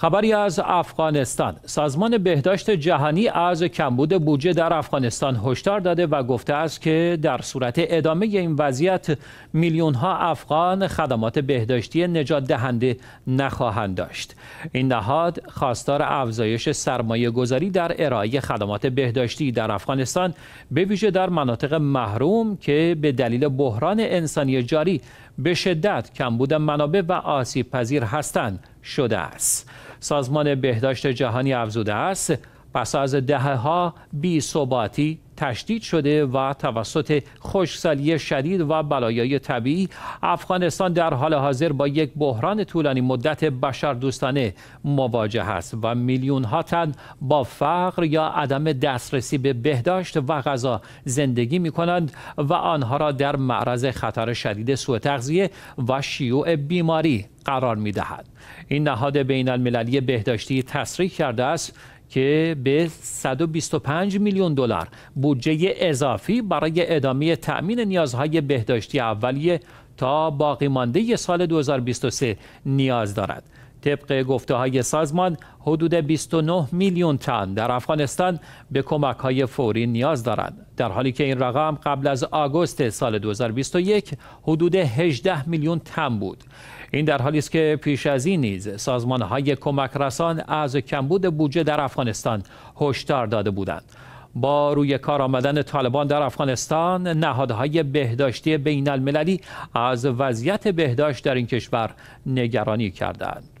خبری از افغانستان. سازمان بهداشت جهانی از کمبود بودجه در افغانستان هشدار داده و گفته است که در صورت ادامه این وضعیت میلیون ها افغان خدمات بهداشتی نجات دهنده نخواهند داشت. این نهاد خواستار افزایش سرمایه گذاری در ارائه خدمات بهداشتی در افغانستان به ویژه در مناطق محروم که به دلیل بحران انسانی جاری به شدت کمبود منابع و آسیب پذیر هستند. شده است. سازمان بهداشت جهانی افزوده است. پس از دهه ها بی ثباتی تشدید شده و توسط خشکسالی شدید و بلایای طبیعی افغانستان در حال حاضر با یک بحران طولانی مدت بشردوستانه مواجه است و میلیون ها تن با فقر یا عدم دسترسی به بهداشت و غذا زندگی می کنند و آنها را در معرض خطر شدید سوء تغذیه و شیوع بیماری قرار می دهد. این نهاد بین المللی بهداشتی تصریح کرده است که به 125 میلیون دلار بودجه اضافی برای ادامه تأمین نیازهای بهداشتی اولیه تا باقی مانده سال 2023 نیاز دارد. طبق گفته های سازمان حدود 29 میلیون تن در افغانستان به کمک های فوری نیاز دارند. در حالی که این رقم قبل از آگوست سال 2021 حدود 18 میلیون تن بود. این در حالی است که پیش از این نیز سازمان های کمک رسان از کمبود بودجه در افغانستان هشدار داده بودند. با روی کار آمدن طالبان در افغانستان نهادهای بهداشتی بین المللی از وضعیت بهداشت در این کشور نگرانی کردند.